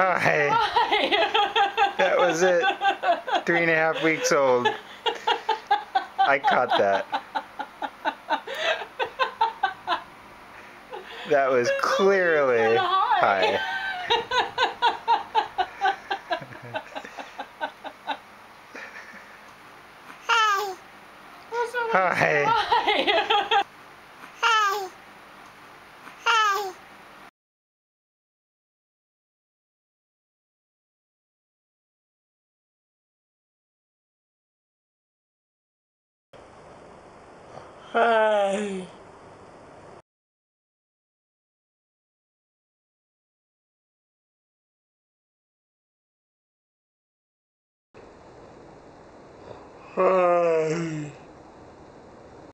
Hi. Hi. That was it. Three and a half weeks old. I caught that. That was clearly Hi. hi. Hi. Hi. Hi. Hi.